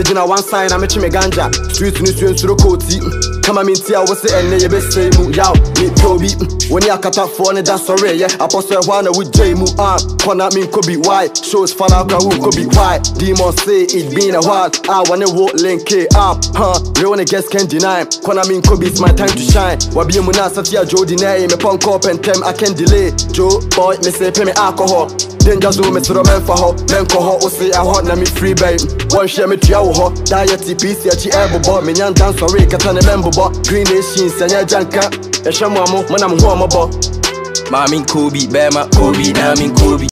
megyina one side na metwe me ganja street no sua nsuro kooti kama menti a wo se ɛnnɛ yɛbɛsɛe mu yaw mepɛ obi wɔne akatafoɔ ne da sɔreyɛ apɔsɔ ɛhɔ a na wogyei mu a kɔna menkɔ bi why shows fana kora wonkɔ bi why demon say it been a while. A wɔne wo linke up huh? Real niggas can't deny kɔna menkɔ bi it's my time to shine. Wabie mu na asate a joe deny. Mepɔ nkɔ pɛntɛm I can delay. Joe boy me say pɛ me alcohol. Danger zone me mesoro mɛmfa hɔ mɛnkɔ hɔ wo se ɛhɔ na me free bɛn wɔnhwɛ me tua wo hɔ diet pc akyi ɛbobɔ menya ntansɔre kata ne mɛmbobɔ green nations ɛnyɛ agyanka mo a mo monam ho ɔmɔbɔ Mommy Kobe, Bama Kobe, Namin Kobe.